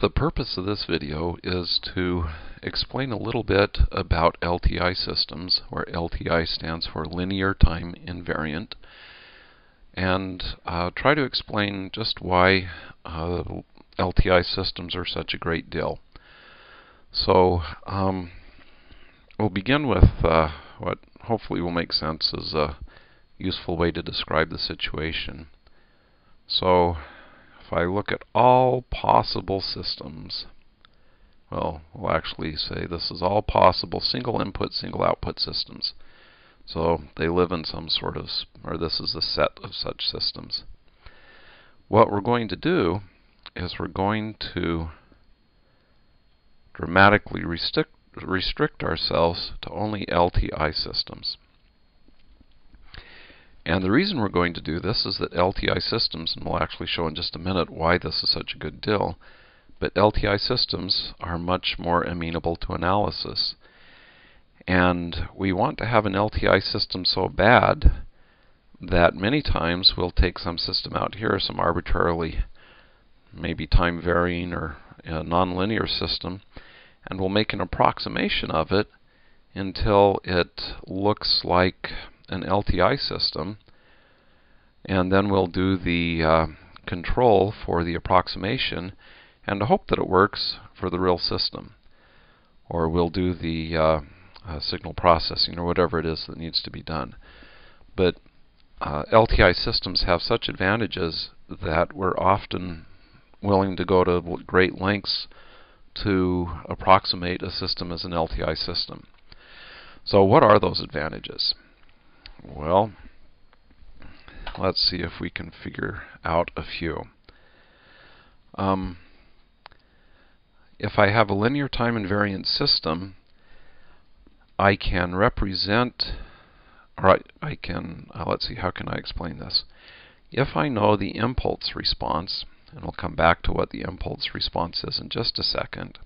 The purpose of this video is to explain a little bit about LTI systems, where LTI stands for Linear Time Invariant, and uh, try to explain just why uh, LTI systems are such a great deal. So um, we'll begin with uh, what hopefully will make sense as a useful way to describe the situation. So if I look at all possible systems, well, we'll actually say this is all possible single input, single output systems. So they live in some sort of, or this is a set of such systems. What we're going to do is we're going to dramatically restrict, restrict ourselves to only LTI systems. And the reason we're going to do this is that LTI systems, and we'll actually show in just a minute why this is such a good deal, but LTI systems are much more amenable to analysis. And we want to have an LTI system so bad that many times we'll take some system out here, some arbitrarily maybe time varying or nonlinear system, and we'll make an approximation of it until it looks like an LTI system, and then we'll do the uh, control for the approximation and hope that it works for the real system. Or we'll do the uh, uh, signal processing or whatever it is that needs to be done. But uh, LTI systems have such advantages that we're often willing to go to great lengths to approximate a system as an LTI system. So what are those advantages? Well, let's see if we can figure out a few. Um, if I have a linear time invariant system, I can represent, or I, I can, uh, let's see, how can I explain this? If I know the impulse response, and we'll come back to what the impulse response is in just a second,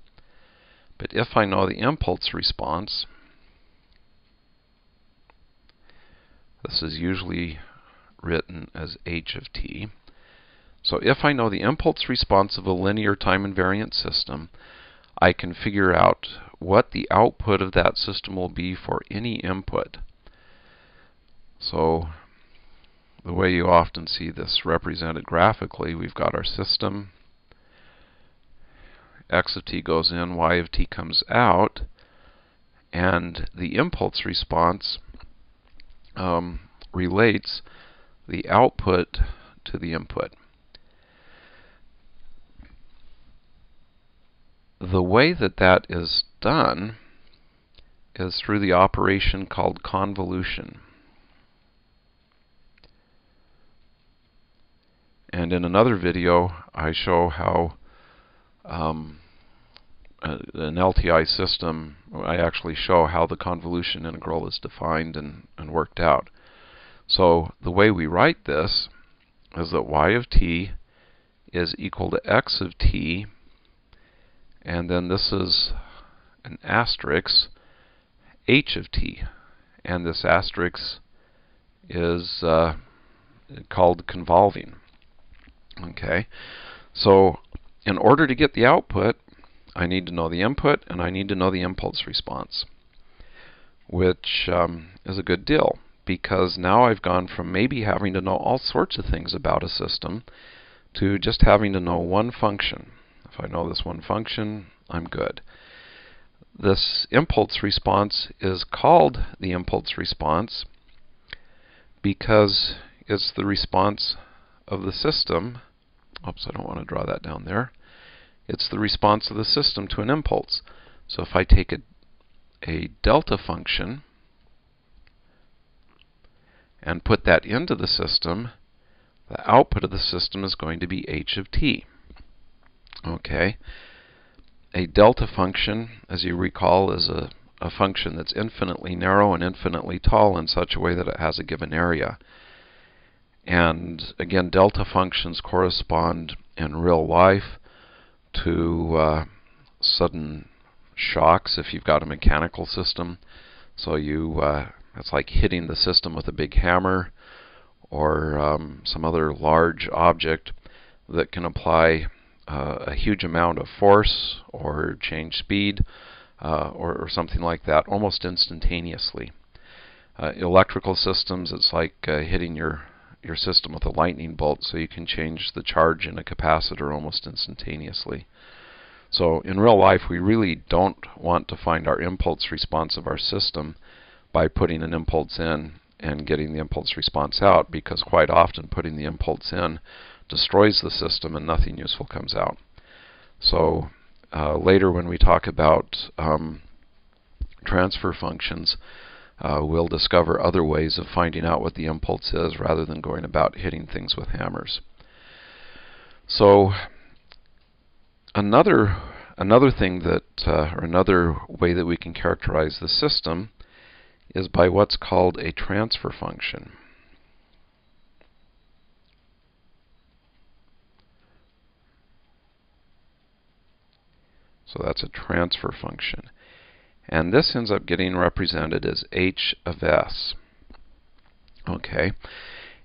but if I know the impulse response, This is usually written as h of t. So if I know the impulse response of a linear time invariant system, I can figure out what the output of that system will be for any input. So the way you often see this represented graphically, we've got our system. x of t goes in, y of t comes out, and the impulse response um, relates the output to the input. The way that that is done is through the operation called convolution. And in another video, I show how um, an LTI system, I actually show how the convolution integral is defined and, worked out. So the way we write this is that y of t is equal to x of t, and then this is an asterisk h of t, and this asterisk is uh, called convolving. Okay, so in order to get the output, I need to know the input and I need to know the impulse response, which um, is a good deal because now I've gone from maybe having to know all sorts of things about a system to just having to know one function. If I know this one function, I'm good. This impulse response is called the impulse response because it's the response of the system. Oops, I don't want to draw that down there. It's the response of the system to an impulse. So if I take a, a delta function and put that into the system, the output of the system is going to be h of t. Okay. A delta function, as you recall, is a, a function that's infinitely narrow and infinitely tall in such a way that it has a given area. And again, delta functions correspond in real life to uh, sudden shocks if you've got a mechanical system. So you uh, it's like hitting the system with a big hammer or um, some other large object that can apply uh, a huge amount of force or change speed uh, or, or, something like that almost instantaneously. Uh, electrical systems, it's like uh, hitting your your system with a lightning bolt, so you can change the charge in a capacitor almost instantaneously. So in real life, we really don't want to find our impulse response of our system by putting an impulse in and getting the impulse response out, because quite often putting the impulse in destroys the system and nothing useful comes out. So uh, later when we talk about um, transfer functions, uh, we'll discover other ways of finding out what the impulse is rather than going about hitting things with hammers. So another another thing that uh, or another way that we can characterize the system is by what's called a transfer function. So that's a transfer function. And this ends up getting represented as h of s. Okay.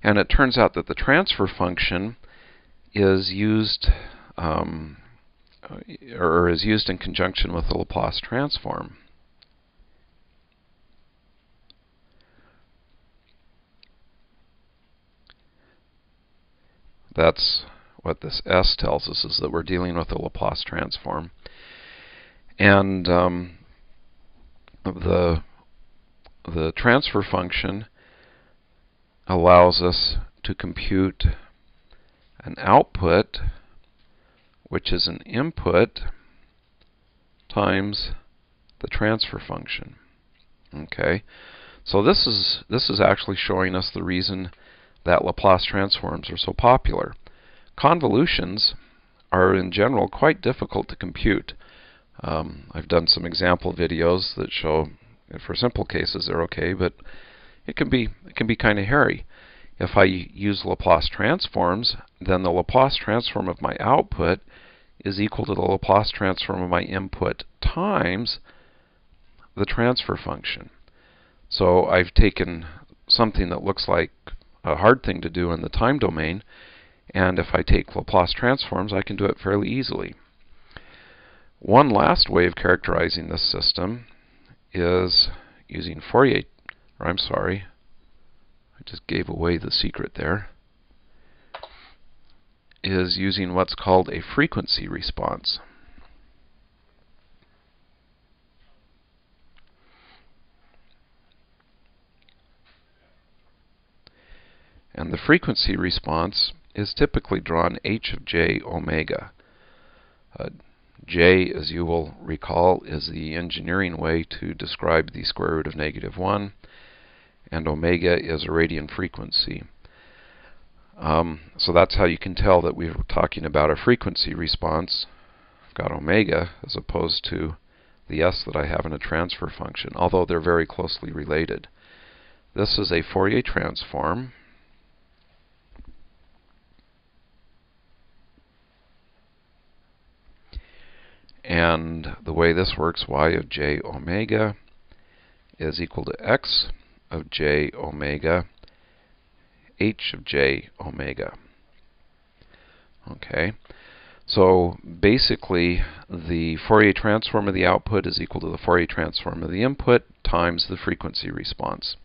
And it turns out that the transfer function is used um, or is used in conjunction with the Laplace transform. That's what this S tells us, is that we're dealing with a Laplace transform. And um, the the transfer function allows us to compute an output which is an input times the transfer function. Okay, so this is this is actually showing us the reason that Laplace transforms are so popular. Convolutions are in general quite difficult to compute. Um, I've done some example videos that show, for simple cases, they're okay, but it can be it can be kind of hairy. If I use Laplace transforms, then the Laplace transform of my output is equal to the Laplace transform of my input times the transfer function. So I've taken something that looks like a hard thing to do in the time domain, and if I take Laplace transforms, I can do it fairly easily. One last way of characterizing this system is using Fourier, or I'm sorry, I just gave away the secret there, is using what's called a frequency response. And the frequency response is typically drawn h of j omega. Uh, J, as you will recall, is the engineering way to describe the square root of negative 1, and omega is a radian frequency. Um, so that's how you can tell that we are talking about a frequency response. I've got omega as opposed to the s that I have in a transfer function, although they're very closely related. This is a Fourier transform And the way this works, y of j omega is equal to x of j omega h of j omega. Okay, so basically the Fourier transform of the output is equal to the Fourier transform of the input times the frequency response.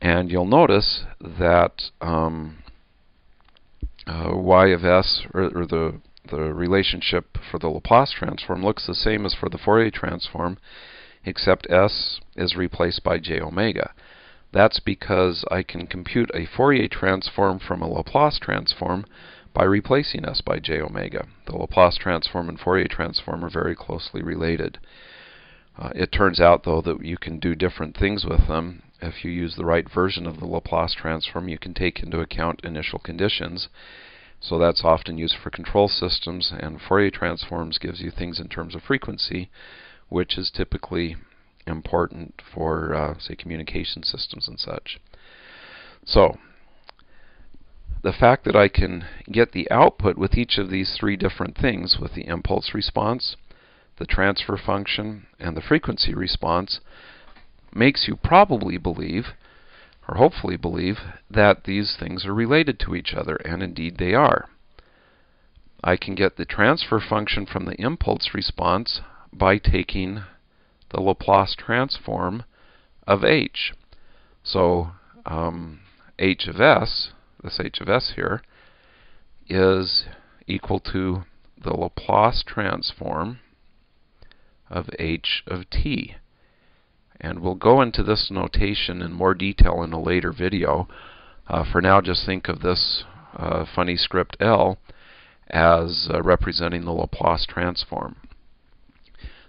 And you'll notice that um, uh, y of s, or, or the the relationship for the Laplace transform looks the same as for the Fourier transform, except S is replaced by j omega. That's because I can compute a Fourier transform from a Laplace transform by replacing S by j omega. The Laplace transform and Fourier transform are very closely related. Uh, it turns out, though, that you can do different things with them. If you use the right version of the Laplace transform, you can take into account initial conditions so that's often used for control systems, and Fourier transforms gives you things in terms of frequency, which is typically important for, uh, say, communication systems and such. So, the fact that I can get the output with each of these three different things, with the impulse response, the transfer function, and the frequency response, makes you probably believe or hopefully believe, that these things are related to each other, and indeed they are. I can get the transfer function from the impulse response by taking the Laplace transform of h. So um, h of s, this h of s here, is equal to the Laplace transform of h of t. And we'll go into this notation in more detail in a later video. Uh, for now, just think of this uh, funny script L as uh, representing the Laplace transform.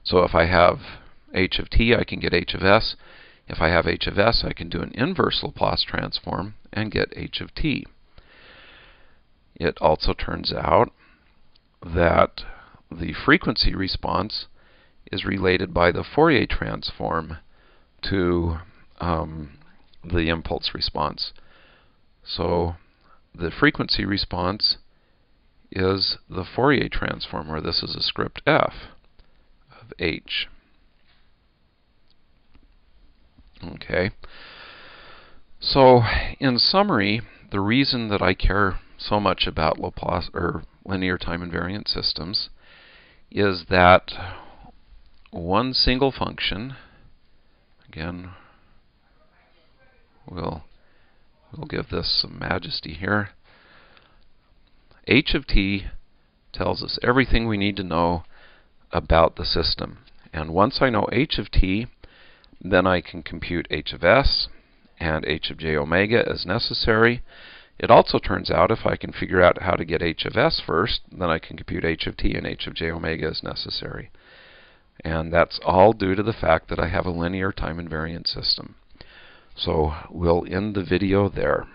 So if I have h of t, I can get h of s. If I have h of s, I can do an inverse Laplace transform and get h of t. It also turns out that the frequency response is related by the Fourier transform to um, the impulse response. So the frequency response is the Fourier transform, where this is a script f of h. Okay. So, in summary, the reason that I care so much about Laplace or linear time invariant systems is that one single function again we'll we'll give this some majesty here h of t tells us everything we need to know about the system and once I know h of t then I can compute h of s and h of j omega as necessary it also turns out if I can figure out how to get h of s first, then I can compute h of t and h of j omega as necessary. And that's all due to the fact that I have a linear time invariant system. So we'll end the video there.